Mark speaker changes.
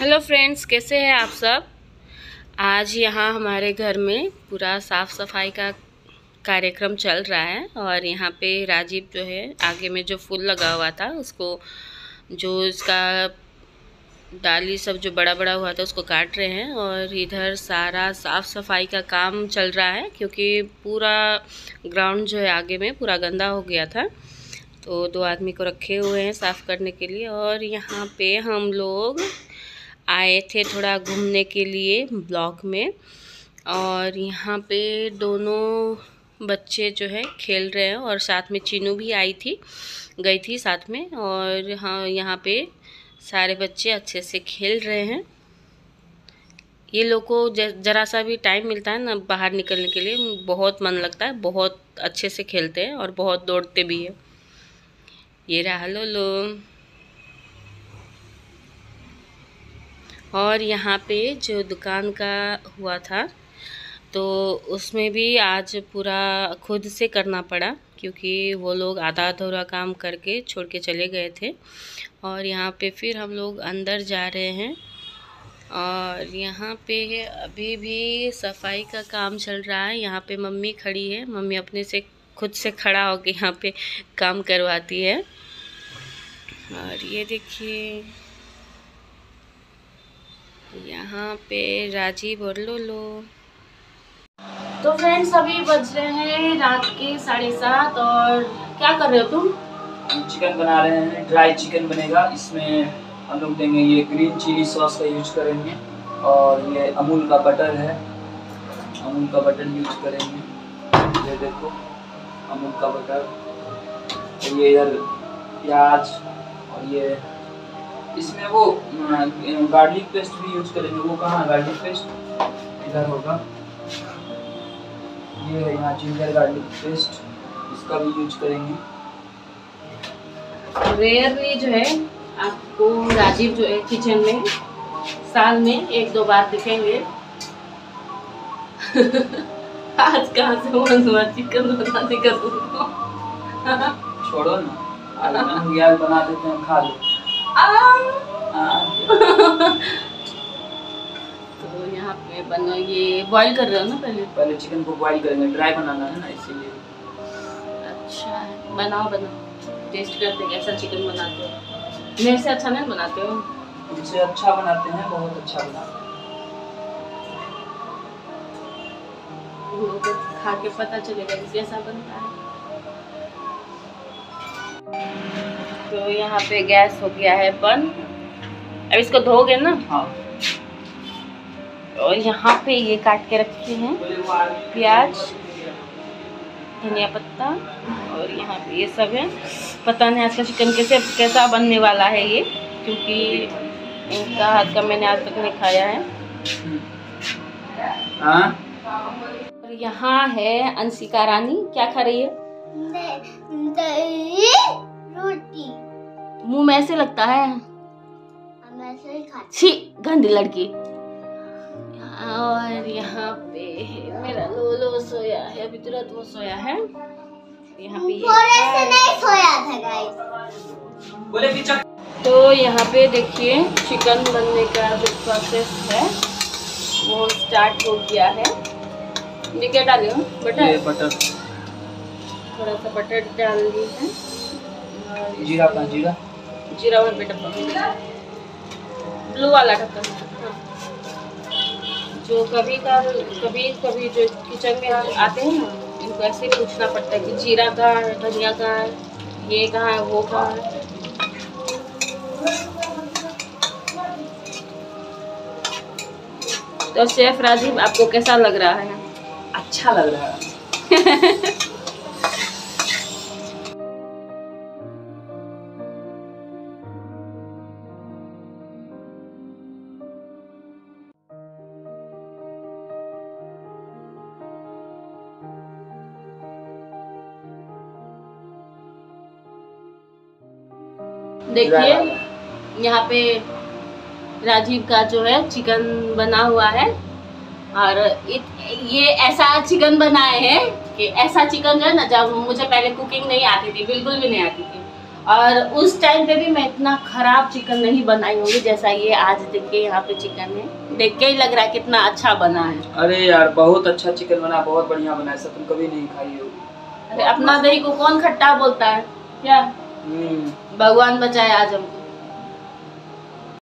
Speaker 1: Hello friends, कैसे हैं आप सब? आज यहाँ हमारे घर में पूरा साफ़ सफ़ाई का कार्यक्रम चल रहा है और यहाँ पे राजीव जो है, आगे में जो फूल लगा हुआ था, उसको जो इसका डाली सब जो बड़ा बड़ा हुआ था, उसको काट रहे हैं और इधर सारा साफ़ सफ़ाई का काम चल रहा है क्योंकि पूरा ग्राउंड जो है आगे में पूरा गंदा हो गया था। तो दो आदमी को रखे हुए हैं साफ़ करने के लिए और यहाँ पे हम लोग आए थे थोड़ा घूमने के लिए ब्लॉक में। और यहाँ पे दोनों बच्चे जो है खेल रहे हैं और साथ में चीनू भी आई थी, गई थी साथ में। और हाँ यहाँ पे सारे बच्चे अच्छे से खेल रहे हैं। ये लोग को ज़रा सा भी टाइम मिलता है ना बाहर निकलने के लिए, बहुत मन लगता है, बहुत अच्छे से खेलते हैं और बहुत दौड़ते भी हैं। ये रहा लो लो और यहाँ पे जो दुकान का हुआ था तो उसमें भी आज पूरा खुद से करना पड़ा, क्योंकि वो लोग आधा अधूरा काम करके छोड़ के चले गए थे। और यहाँ पे फिर हम लोग अंदर जा रहे हैं। और यहाँ पे अभी भी सफ़ाई का काम चल रहा है। यहाँ पे मम्मी खड़ी है। मम्मी अपने से, खुद से खड़ा होकर यहाँ पे काम करवाती है। और ये देखिए। यहाँ पे राजीव और लोलो तो फ्रेंड्स अभी बज रहे हैं रात के साढ़े सात और क्या कर रहे हो तुम?
Speaker 2: चिकन बना रहे हैं ड्राई चिकन बनेगा। इसमें हम लोग देंगे ये ग्रीन चिली सॉस का यूज़ करेंगे और ये अमूल का बटर है। अमूल का बटर यूज़ करेंगे। ये देखो अमूल का बटर ये इधर प्याज और ये इसमें वो गार्लिक पेस्ट भी यूज़ करेंगे। वो कहाँ गार्लिक पेस्ट इधर होगा। ये है यहाँ जिंजर गार्लिक पेस्ट इसका भी यूज़ करेंगे।
Speaker 1: रेयरली जो है आपको राजीव जो है किचन में साल में एक दो बार दिखेंगे। आज कहाँ से हुआ? चिकन बनाने का तुमको
Speaker 2: छोड़ो ना। आज बना देते हैं खा लो
Speaker 1: तो यहाँ पे बनो ये बॉईल कर रहे हो ना पहले?
Speaker 2: पहले चिकन को बॉईल करेंगे ड्राई बनाना है ना इसीलिए।
Speaker 1: अच्छा है बनाओ बनाओ। टेस्ट करते कैसा चिकन बनाते हो। मेरे से अच्छा नहीं बनाते हो?
Speaker 2: तुमसे अच्छा बनाते हैं बहुत अच्छा बनाते हैं।
Speaker 1: तो खा के पता चलेगा कि कैसा बनता है। तो यहाँ पे गैस हो गया है बंद। अब इसको धोगे ना?
Speaker 2: हाँ।
Speaker 1: और यहाँ पे ये काट के रखे हैं प्याज धनिया पत्ता और यहाँ पे ये सब है। पता नहीं आज का चिकन कैसे कैसा बनने वाला है ये क्योंकि इनका हाथ का मैंने आज तक नहीं खाया है।
Speaker 2: हाँ?
Speaker 1: और यहाँ है अंशिका रानी। क्या खा रही है?
Speaker 3: रोटी।
Speaker 1: मुँह में ऐसे लगता है।
Speaker 3: ऐसे ही
Speaker 1: छी गंदी लड़की। और यहाँ पे मेरा लोलो सोया है अभी तुरंत वो सोया है। यहाँ पे
Speaker 3: से नहीं सोया था गाइस
Speaker 2: बोले
Speaker 1: तो यहाँ पे देखिए चिकन बनने का जो प्रोसेस है वो स्टार्ट हो गया है। ये क्या डाले हो?
Speaker 2: ये
Speaker 1: बटर
Speaker 2: बटर
Speaker 1: थोड़ा सा बटर डाल दी है।
Speaker 2: जीरा का जीरा।
Speaker 1: जीरा और बेटा ब्लू वाला ढक्कन हाँ। जो कभी का कभी कभी जो किचन में आते हैं ना इनको ऐसे ही पूछना पड़ता है कि जीरा कहाँ है धनिया कहाँ है ये कहाँ है वो कहाँ है। तो शेफ राजीव आपको कैसा लग रहा है?
Speaker 2: अच्छा लग रहा है।
Speaker 1: देखिए यहाँ पे राजीव का जो है चिकन बना हुआ है। और ये ऐसा चिकन बनाए हैं कि ऐसा चिकन जो है ना जब मुझे पहले कुकिंग नहीं आती थी बिल्कुल भी नहीं आती थी। और उस टाइम पे भी मैं इतना खराब चिकन नहीं बनाई होंगी जैसा ये आज देखिए यहाँ पे चिकन है। देख के ही लग रहा है कितना अच्छा बना है।
Speaker 2: अरे यार बहुत अच्छा चिकन बना बहुत बढ़िया बना है तुम कभी नहीं खाई हो।
Speaker 1: अरे अपना दही को कौन खट्टा बोलता है? क्या? भगवान बचाए आज हमको।